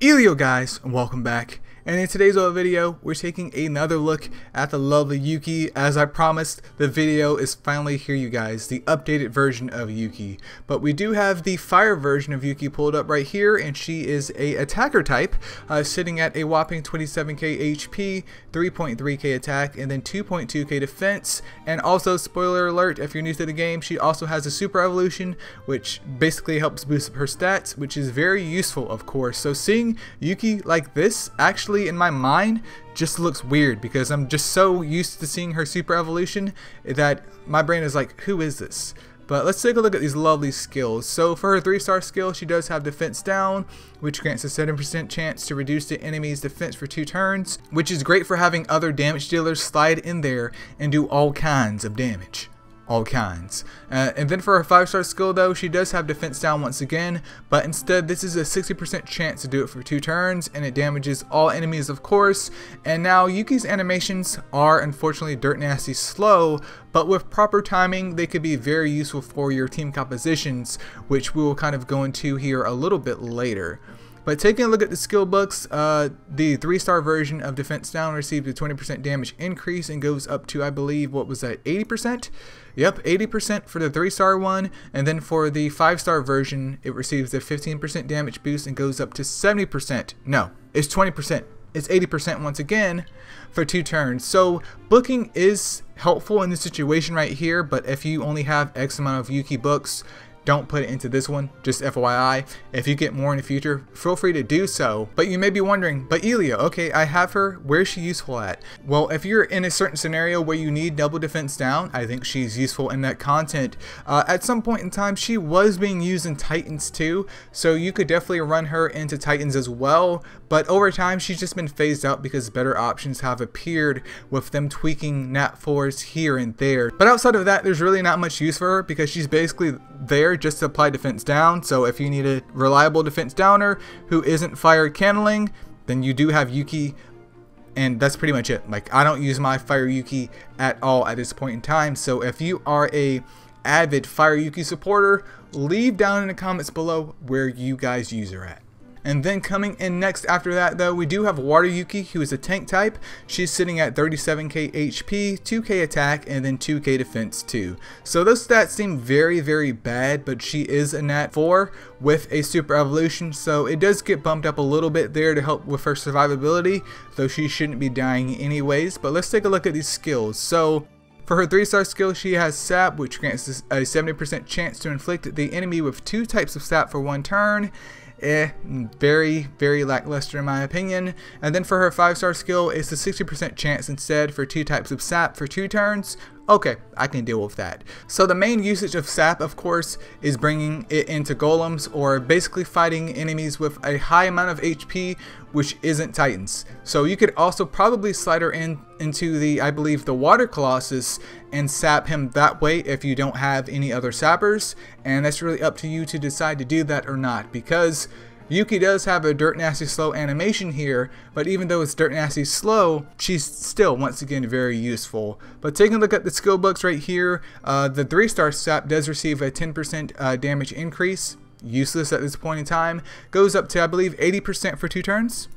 Elio guys, and welcome back. And in today's video, we're taking another look at the lovely Yuki. As I promised, the video is finally here you guys, the updated version of Yuki. But we do have the fire version of Yuki pulled up right here, and she is a attacker type, uh, sitting at a whopping 27k HP, 3.3k attack, and then 2.2k defense. And also, spoiler alert, if you're new to the game, she also has a super evolution, which basically helps boost up her stats, which is very useful of course. So seeing Yuki like this actually in my mind just looks weird because I'm just so used to seeing her super evolution that my brain is like, who is this? But let's take a look at these lovely skills. So for her 3-star skill, she does have defense down, which grants a 7% chance to reduce the enemy's defense for 2 turns, which is great for having other damage dealers slide in there and do all kinds of damage all kinds. Uh, and then for her 5 star skill though, she does have defense down once again, but instead this is a 60% chance to do it for 2 turns, and it damages all enemies of course. And now Yuki's animations are unfortunately dirt nasty slow, but with proper timing they could be very useful for your team compositions, which we will kind of go into here a little bit later. But taking a look at the skill books, uh, the 3-star version of Defense Down received a 20% damage increase and goes up to, I believe, what was that, 80%? Yep, 80% for the 3-star one, and then for the 5-star version, it receives a 15% damage boost and goes up to 70%. No, it's 20%. It's 80% once again for two turns. So booking is helpful in this situation right here, but if you only have X amount of Yuki books, don't put it into this one, just FYI. If you get more in the future, feel free to do so. But you may be wondering, but Eileo, okay, I have her, where's she useful at? Well, if you're in a certain scenario where you need double defense down, I think she's useful in that content. Uh, at some point in time, she was being used in Titans too, so you could definitely run her into Titans as well, but over time, she's just been phased out because better options have appeared with them tweaking Nat 4s here and there. But outside of that, there's really not much use for her because she's basically there just apply defense down. So if you need a reliable defense downer who isn't fire canceling, then you do have Yuki and that's pretty much it. Like I don't use my Fire Yuki at all at this point in time. So if you are a avid Fire Yuki supporter, leave down in the comments below where you guys use her at. And then coming in next after that though, we do have Water Yuki, who is a tank type. She's sitting at 37k HP, 2k attack, and then 2k defense too. So those stats seem very, very bad, but she is a Nat 4 with a Super Evolution, so it does get bumped up a little bit there to help with her survivability, though she shouldn't be dying anyways. But let's take a look at these skills. So for her 3-star skill, she has Sap, which grants a 70% chance to inflict the enemy with two types of Sap for one turn, eh, very, very lackluster in my opinion. And then for her 5-star skill, it's a 60% chance instead for two types of sap for two turns. Okay, I can deal with that. So the main usage of sap, of course, is bringing it into golems or basically fighting enemies with a high amount of HP, which isn't titans. So you could also probably slide her in into the, I believe, the water colossus and sap him that way if you don't have any other sappers. And that's really up to you to decide to do that or not because Yuki does have a Dirt Nasty slow animation here, but even though it's Dirt Nasty slow, she's still, once again, very useful. But taking a look at the skill books right here, uh, the 3-star sap does receive a 10% uh, damage increase, useless at this point in time, goes up to, I believe, 80% for two turns.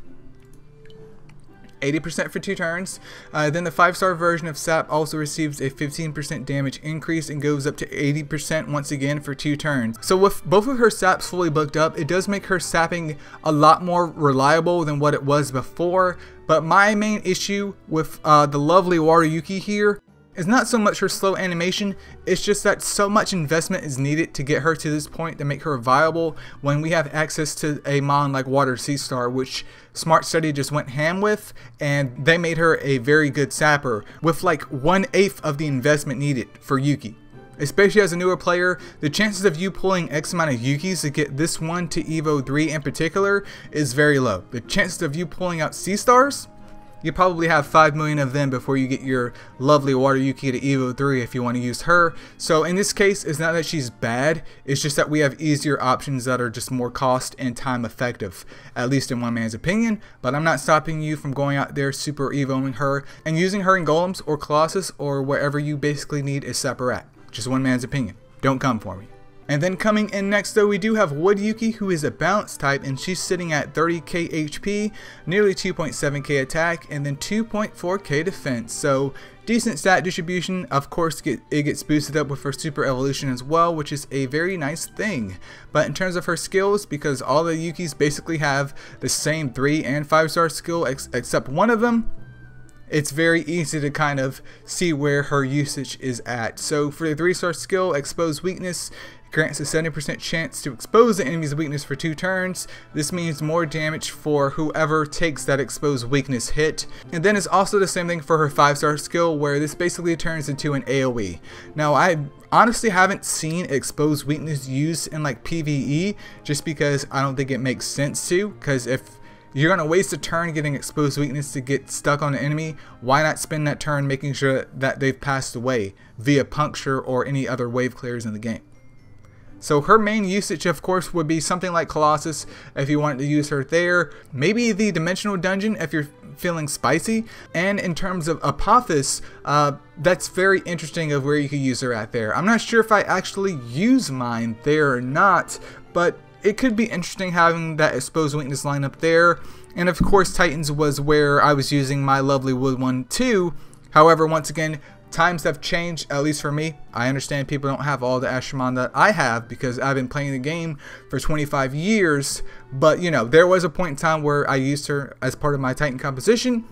80% for two turns. Uh, then the 5-star version of SAP also receives a 15% damage increase and goes up to 80% once again for two turns. So with both of her SAPs fully booked up, it does make her sapping a lot more reliable than what it was before. But my main issue with uh, the lovely Water Yuki here it's not so much her slow animation, it's just that so much investment is needed to get her to this point to make her viable when we have access to a mon like Water Sea Star, which Smart Study just went ham with, and they made her a very good sapper with like one eighth of the investment needed for Yuki. Especially as a newer player, the chances of you pulling X amount of Yukis to get this one to Evo 3 in particular is very low. The chances of you pulling out Sea Stars you probably have 5 million of them before you get your lovely Water Yuki to Evo 3 if you want to use her. So in this case, it's not that she's bad, it's just that we have easier options that are just more cost and time effective, at least in one man's opinion. But I'm not stopping you from going out there super Evoing her and using her in Golems or Colossus or wherever you basically need a separate. Just one man's opinion. Don't come for me. And then coming in next though we do have Wood Yuki who is a balance type and she's sitting at 30k HP, nearly 2.7k attack, and then 2.4k defense. So decent stat distribution, of course get, it gets boosted up with her super evolution as well, which is a very nice thing. But in terms of her skills, because all the Yukis basically have the same 3 and 5 star skill ex except one of them, it's very easy to kind of see where her usage is at. So for the 3 star skill, Expose Weakness, grants a 70% chance to expose the enemy's weakness for 2 turns. This means more damage for whoever takes that exposed weakness hit. And then it's also the same thing for her 5 star skill where this basically turns into an AoE. Now I honestly haven't seen exposed weakness used in like PvE just because I don't think it makes sense to because if you're going to waste a turn getting exposed weakness to get stuck on an enemy. Why not spend that turn making sure that they've passed away via puncture or any other wave clears in the game? So her main usage of course would be something like Colossus if you wanted to use her there. Maybe the Dimensional Dungeon if you're feeling spicy. And in terms of Apophis, uh, that's very interesting of where you could use her at there. I'm not sure if I actually use mine there or not, but it could be interesting having that exposed weakness line up there. And of course, Titans was where I was using my lovely wood one too. However, once again, times have changed, at least for me. I understand people don't have all the Astromon that I have because I've been playing the game for 25 years. But, you know, there was a point in time where I used her as part of my Titan composition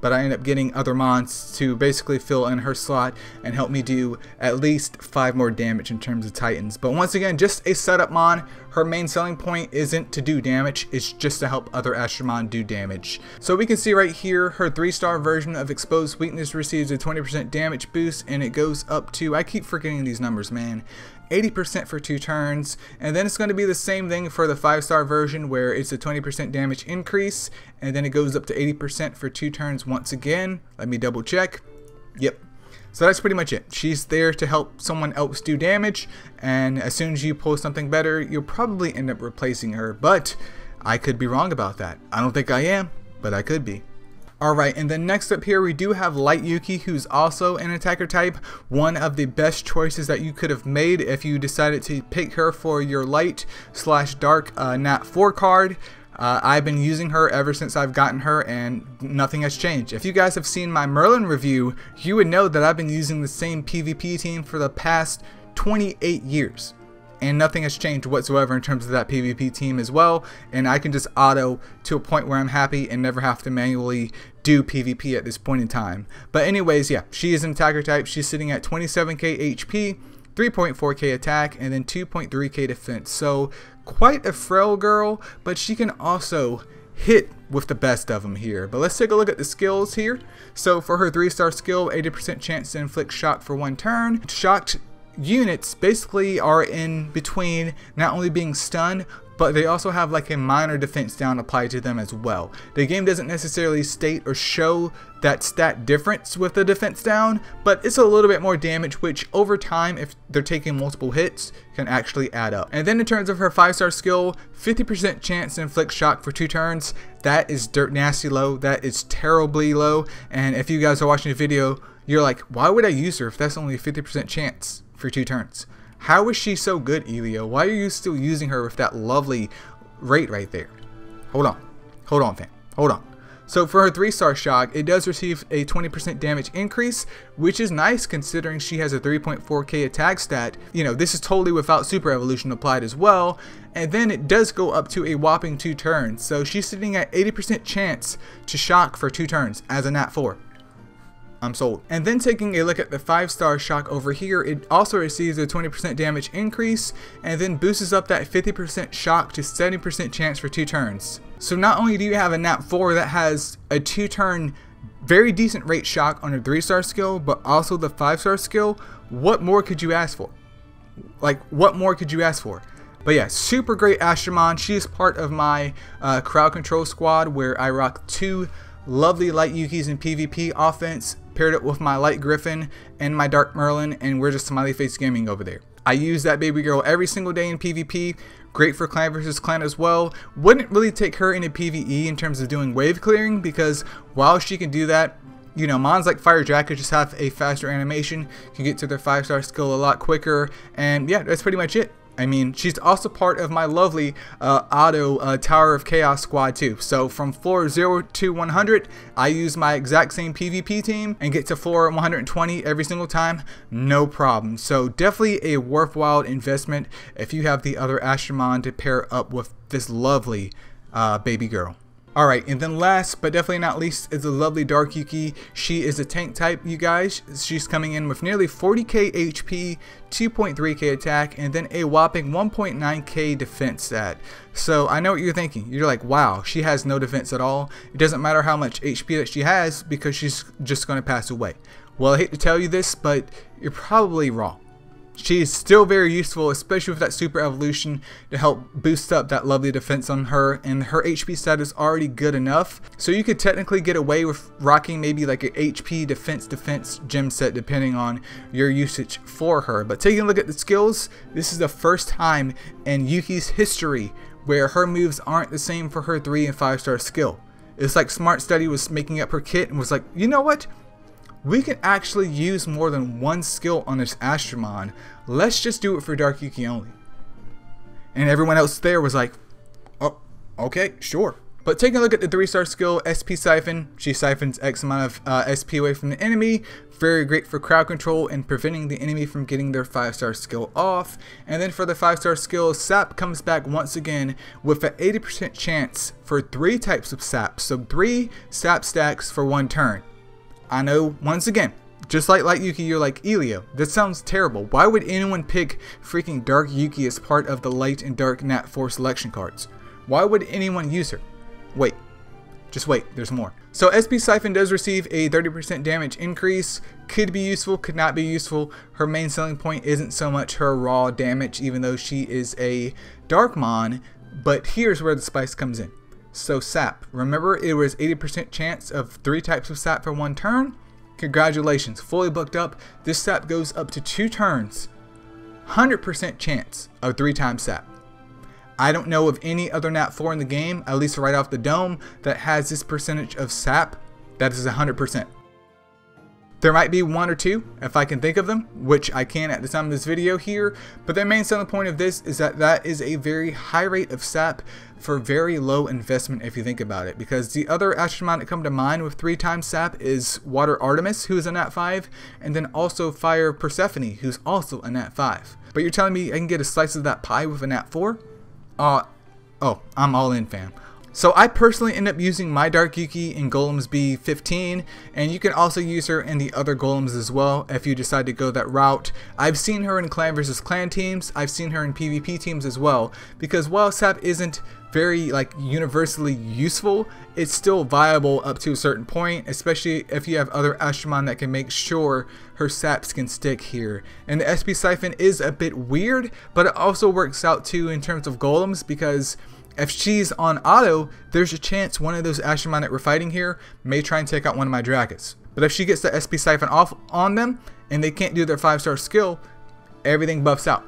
but I end up getting other mons to basically fill in her slot and help me do at least 5 more damage in terms of titans. But once again, just a setup mon. Her main selling point isn't to do damage, it's just to help other Astromon do damage. So we can see right here, her 3 star version of Exposed Weakness receives a 20% damage boost and it goes up to, I keep forgetting these numbers man, 80% for two turns, and then it's going to be the same thing for the 5 star version where it's a 20% damage increase, and then it goes up to 80% for two turns once again. Let me double check. Yep. So that's pretty much it. She's there to help someone else do damage, and as soon as you pull something better, you'll probably end up replacing her, but I could be wrong about that. I don't think I am, but I could be. Alright, and then next up here we do have Light Yuki who's also an attacker type. One of the best choices that you could have made if you decided to pick her for your light slash dark uh, Nat 4 card. Uh, I've been using her ever since I've gotten her and nothing has changed. If you guys have seen my Merlin review, you would know that I've been using the same PvP team for the past 28 years and nothing has changed whatsoever in terms of that PvP team as well and I can just auto to a point where I'm happy and never have to manually do PvP at this point in time. But anyways, yeah, she is an attacker type. She's sitting at 27k HP, 3.4k attack, and then 2.3k defense. So quite a frail girl, but she can also hit with the best of them here. But let's take a look at the skills here. So for her 3 star skill, 80% chance to inflict shock for one turn. Shocked units basically are in between not only being stunned but they also have like a minor defense down applied to them as well. The game doesn't necessarily state or show that stat difference with the defense down, but it's a little bit more damage which over time if they're taking multiple hits can actually add up. And then in terms of her 5 star skill, 50% chance to inflict shock for 2 turns, that is dirt nasty low, that is terribly low, and if you guys are watching the video, you're like, why would I use her if that's only a 50% chance? for two turns. How is she so good, Eileo? Why are you still using her with that lovely rate right there? Hold on. Hold on, fam. Hold on. So for her 3-star shock, it does receive a 20% damage increase, which is nice considering she has a 3.4k attack stat. You know, this is totally without Super Evolution applied as well, and then it does go up to a whopping 2 turns. So she's sitting at 80% chance to shock for 2 turns as a Nat 4. I'm sold. And then taking a look at the 5 star shock over here, it also receives a 20% damage increase and then boosts up that 50% shock to 70% chance for 2 turns. So not only do you have a Nat 4 that has a 2 turn very decent rate shock on a 3 star skill, but also the 5 star skill, what more could you ask for? Like, what more could you ask for? But yeah, super great Astromon. She is part of my uh, crowd control squad where I rock two lovely light Yukis in PvP offense paired it with my Light Griffin and my Dark Merlin, and we're just Smiley Face Gaming over there. I use that baby girl every single day in PvP. Great for clan versus clan as well. Wouldn't really take her into PvE in terms of doing wave clearing because while she can do that, you know, mons like Fire Jacket just have a faster animation, can get to their 5 star skill a lot quicker, and yeah, that's pretty much it. I mean, she's also part of my lovely uh, auto uh, Tower of Chaos squad too. So from floor 0 to 100, I use my exact same PvP team and get to floor 120 every single time, no problem. So definitely a worthwhile investment if you have the other Astromon to pair up with this lovely uh, baby girl. Alright, and then last but definitely not least is the lovely Dark Yuki. She is a tank type, you guys. She's coming in with nearly 40k HP, 2.3k attack, and then a whopping 1.9k defense stat. So I know what you're thinking. You're like, wow, she has no defense at all. It doesn't matter how much HP that she has because she's just going to pass away. Well, I hate to tell you this, but you're probably wrong. She is still very useful, especially with that super evolution to help boost up that lovely defense on her, and her HP stat is already good enough. So you could technically get away with rocking maybe like an HP defense defense gem set depending on your usage for her. But taking a look at the skills, this is the first time in Yuki's history where her moves aren't the same for her 3 and 5 star skill. It's like Smart Study was making up her kit and was like, you know what? We can actually use more than one skill on this Astromon. Let's just do it for Dark Yuki only. And everyone else there was like, oh, okay, sure. But taking a look at the 3-star skill, SP Siphon, she siphons X amount of uh, SP away from the enemy. Very great for crowd control and preventing the enemy from getting their 5-star skill off. And then for the 5-star skill, Sap comes back once again with an 80% chance for 3 types of Sap. So 3 Sap stacks for 1 turn. I know, once again, just like Light Yuki, you're like, Eileo, this sounds terrible. Why would anyone pick freaking Dark Yuki as part of the Light and Dark Nat 4 selection cards? Why would anyone use her? Wait, just wait, there's more. So SP Siphon does receive a 30% damage increase, could be useful, could not be useful. Her main selling point isn't so much her raw damage, even though she is a Darkmon, but here's where the spice comes in. So sap, remember it was 80% chance of three types of sap for one turn? Congratulations, fully booked up. This sap goes up to two turns. 100% chance of three times sap. I don't know of any other Nat 4 in the game, at least right off the dome, that has this percentage of sap. That is 100%. There might be one or two, if I can think of them, which I can at the time of this video here, but the main selling point of this is that that is a very high rate of sap for very low investment if you think about it, because the other Astromon that come to mind with three times sap is Water Artemis, who is a Nat 5, and then also Fire Persephone, who's also a Nat 5. But you're telling me I can get a slice of that pie with a Nat 4? Uh, oh, I'm all in, fam. So I personally end up using my Dark Yuki in Golems B15 and you can also use her in the other Golems as well if you decide to go that route. I've seen her in clan versus clan teams, I've seen her in PvP teams as well because while SAP isn't very like universally useful, it's still viable up to a certain point, especially if you have other Astromon that can make sure her saps can stick here. And the SP Siphon is a bit weird, but it also works out too in terms of golems because if she's on auto, there's a chance one of those Astromon that we're fighting here may try and take out one of my Dragons. But if she gets the SP Siphon off on them, and they can't do their 5-star skill, everything buffs out.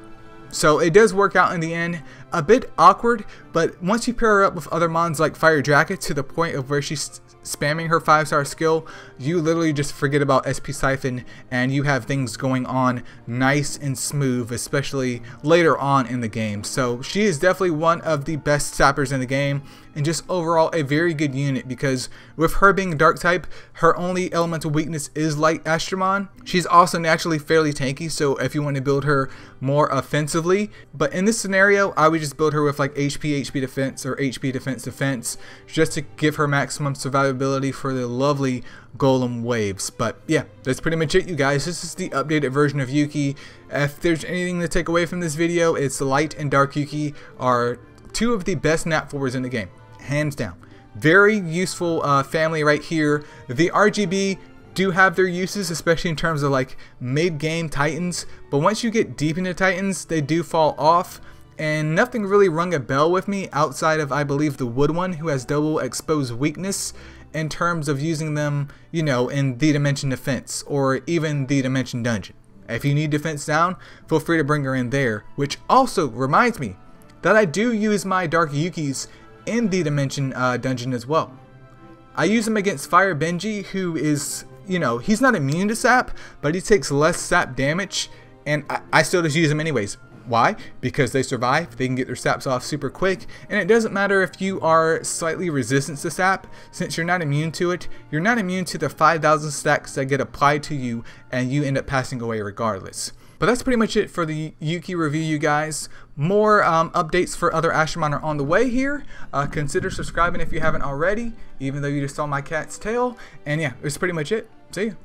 So it does work out in the end. A bit awkward, but once you pair her up with other mons like Fire Jacket to the point of where she's spamming her 5 star skill, you literally just forget about SP Siphon and you have things going on nice and smooth, especially later on in the game. So she is definitely one of the best sappers in the game and just overall a very good unit because with her being dark type, her only elemental weakness is light Astromon. She's also naturally fairly tanky, so if you want to build her more offensively, but in this scenario, I would just build her with like HP, HP defense or HP defense defense just to give her maximum survivability for the lovely golem waves. But yeah, that's pretty much it you guys. This is the updated version of Yuki. If there's anything to take away from this video, it's Light and Dark Yuki are two of the best nat 4s in the game hands down. Very useful uh, family right here. The RGB do have their uses, especially in terms of like mid-game Titans, but once you get deep into Titans, they do fall off, and nothing really rung a bell with me outside of, I believe, the Wood one, who has double exposed weakness in terms of using them, you know, in the Dimension Defense, or even the Dimension Dungeon. If you need defense down, feel free to bring her in there, which also reminds me that I do use my Dark Yukis in the Dimension uh, dungeon as well. I use him against Fire Benji, who is, you know, he's not immune to sap, but he takes less sap damage, and I, I still just use him anyways. Why? Because they survive, they can get their saps off super quick, and it doesn't matter if you are slightly resistant to sap, since you're not immune to it, you're not immune to the 5,000 stacks that get applied to you, and you end up passing away regardless. But that's pretty much it for the Yuki review, you guys. More um, updates for other Astromon are on the way here. Uh, consider subscribing if you haven't already, even though you just saw my cat's tail. And yeah, that's pretty much it. See you.